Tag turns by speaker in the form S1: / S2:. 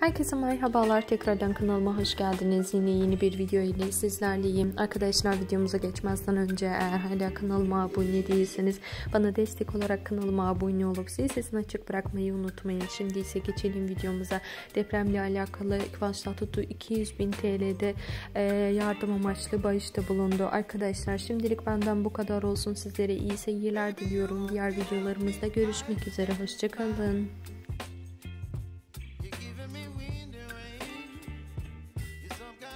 S1: Herkese merhabalar. Tekrardan kanalıma hoş geldiniz. Yine yeni bir video ile sizlerleyim. Arkadaşlar videomuza geçmezden önce eğer hala kanalıma abone değilseniz bana destek olarak kanalıma abone olup zil sesini açık bırakmayı unutmayın. Şimdi ise geçelim videomuza. Depremle alakalı Kıvanç Tatlıtuğ 200 bin TL'de e, yardım amaçlı bağışta bulundu. Arkadaşlar şimdilik benden bu kadar olsun. Sizlere iyi seyirler diliyorum. Diğer videolarımızda görüşmek üzere. Hoşçakalın.